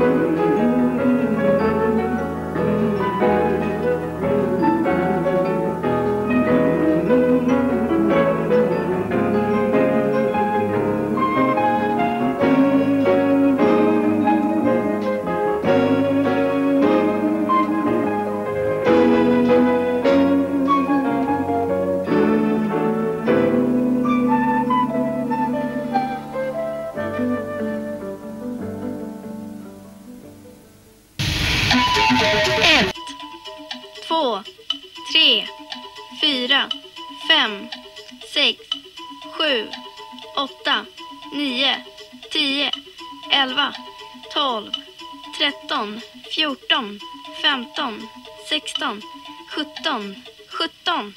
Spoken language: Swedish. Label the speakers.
Speaker 1: Amen. Två, tre, fyra, fem, sex, sju, åtta, nio, tio, elva, tolv, tretton, fjorton, femton, sexton, sjutton.
Speaker 2: Sjutton.